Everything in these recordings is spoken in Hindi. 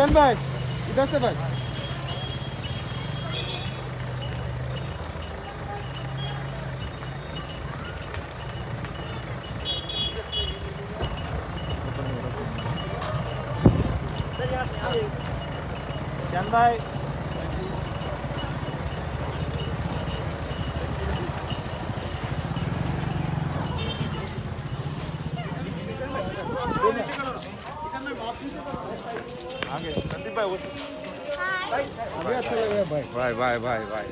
चल भाई इधर से भाई भाई नीचे करो आगे संदीप भाई आगे अच्छा लगेगा भाई भाई भाई भाई भाई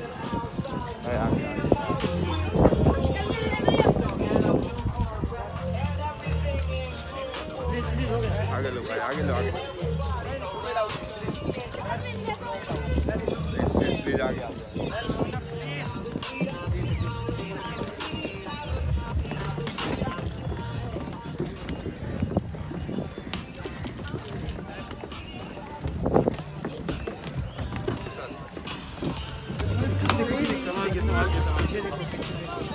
भाई आगे आगे लो भाई आगे लो आगे प्लीज प्लीज आगे Gracias.